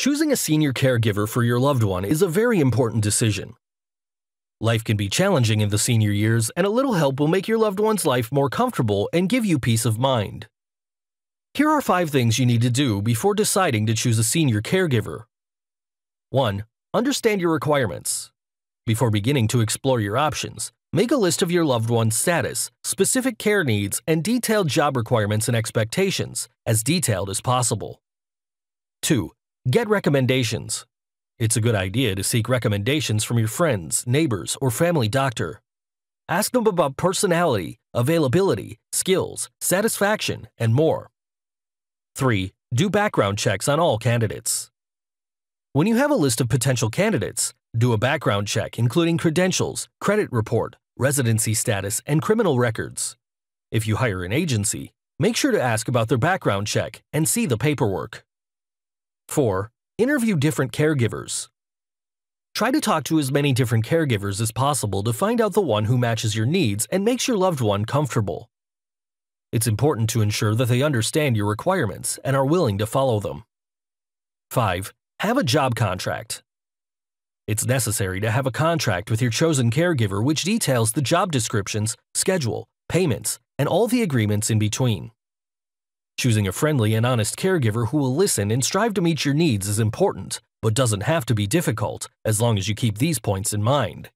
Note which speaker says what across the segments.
Speaker 1: Choosing a senior caregiver for your loved one is a very important decision. Life can be challenging in the senior years, and a little help will make your loved one's life more comfortable and give you peace of mind. Here are five things you need to do before deciding to choose a senior caregiver. 1. Understand your requirements. Before beginning to explore your options, make a list of your loved one's status, specific care needs, and detailed job requirements and expectations, as detailed as possible. 2. Get recommendations. It's a good idea to seek recommendations from your friends, neighbors, or family doctor. Ask them about personality, availability, skills, satisfaction, and more. 3. Do background checks on all candidates. When you have a list of potential candidates, do a background check including credentials, credit report, residency status, and criminal records. If you hire an agency, make sure to ask about their background check and see the paperwork. 4. Interview different caregivers. Try to talk to as many different caregivers as possible to find out the one who matches your needs and makes your loved one comfortable. It's important to ensure that they understand your requirements and are willing to follow them. 5. Have a job contract. It's necessary to have a contract with your chosen caregiver which details the job descriptions, schedule, payments, and all the agreements in between. Choosing a friendly and honest caregiver who will listen and strive to meet your needs is important, but doesn't have to be difficult as long as you keep these points in mind.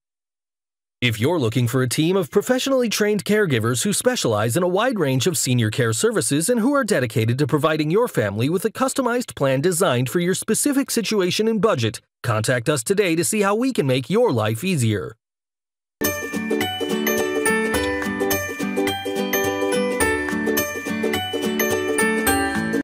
Speaker 1: If you're looking for a team of professionally trained caregivers who specialize in a wide range of senior care services and who are dedicated to providing your family with a customized plan designed for your specific situation and budget, contact us today to see how we can make your life easier.